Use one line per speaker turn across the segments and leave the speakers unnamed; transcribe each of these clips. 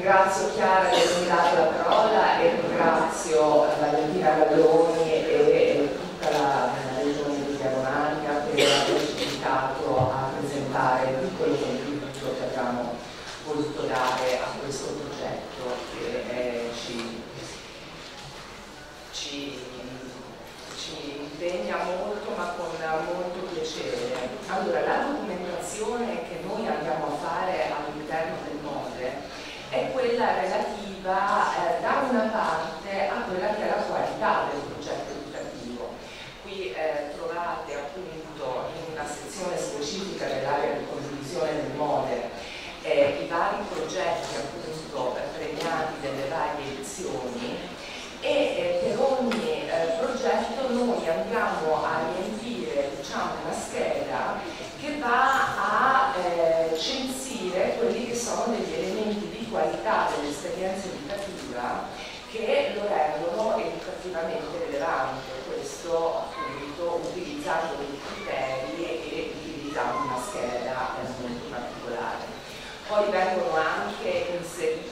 ringrazio Chiara di avermi dato la parola e ringrazio Valentina Galloni e tutta la, regione di Diagonalia per averci invitato a presentare il piccolo contributo che abbiamo voluto dare a questo progetto che eh, ci, ci, ci impegna molto ma con molto piacere. Allora, la documentazione che noi andiamo a fare all'interno del MODE è quella relativa eh, da una parte a quella che è la qualità del progetto educativo. Qui eh, trovate appunto in una sezione specifica dell'area di condivisione del MODE eh, i vari progetti appunto premiati delle varie edizioni e eh, per ogni eh, progetto noi andiamo a riempire diciamo, una scheda che va a eh, censire quelli che sono degli elementi di qualità dell'esperienza educativa che lo rendono educativamente rilevante, questo appunto utilizzando dei criteri e utilizzando una scheda molto particolare. Poi vengono anche inserite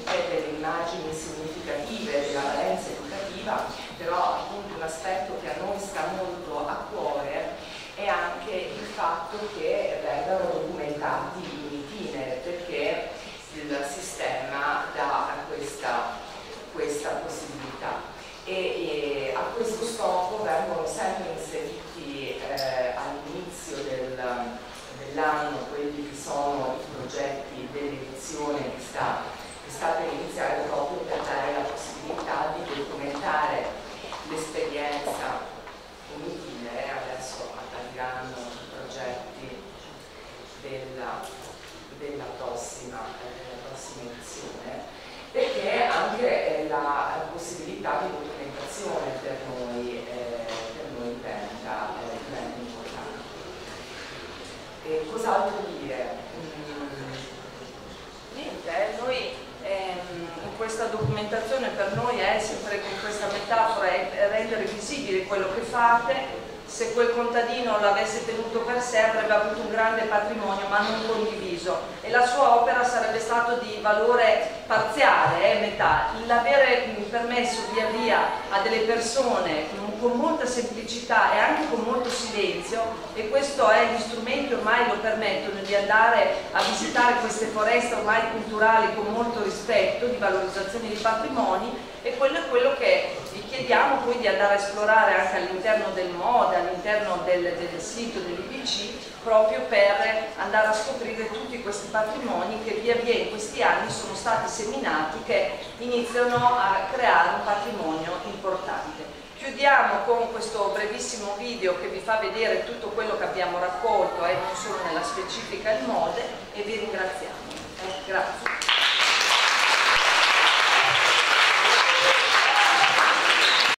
immagini significative della valenza educativa, però appunto un aspetto che a noi sta molto a cuore è anche il fatto che vengano documentati in itinere, perché il sistema dà questa, questa possibilità. E, e, a questo scopo vengono sempre inseriti eh, all'inizio del, dell'anno quelli che sono i progetti dell'edizione che sta, che sta per iniziare proprio per dare la possibilità di documentare l'esperienza in itinere, adesso appariranno i progetti della, della prossima, eh, prossima edizione, perché anche eh, la possibilità di documentazione per noi, eh, per noi diventa, eh, importante. Cos'altro dire?
Mm. Niente, eh, noi in questa documentazione per noi è sempre con questa metafora è rendere visibile quello che fate se quel contadino l'avesse tenuto per sé avrebbe avuto un grande patrimonio ma non condiviso e la sua opera sarebbe stata di valore parziale, eh, metà. L'avere permesso via via a delle persone con molta semplicità e anche con molto silenzio e questo è gli strumenti ormai lo permettono di andare a visitare queste foreste ormai culturali con molto rispetto di valorizzazione di patrimoni e quello vi chiediamo poi di andare a esplorare anche all'interno del MODA, all'interno del, del sito dell'IPC proprio per andare a scoprire tutti questi patrimoni che via via in questi anni sono stati seminati che iniziano a creare un patrimonio importante. Chiudiamo con questo brevissimo video che vi fa vedere tutto quello che abbiamo raccolto e eh, non solo nella specifica il MODE e vi ringraziamo.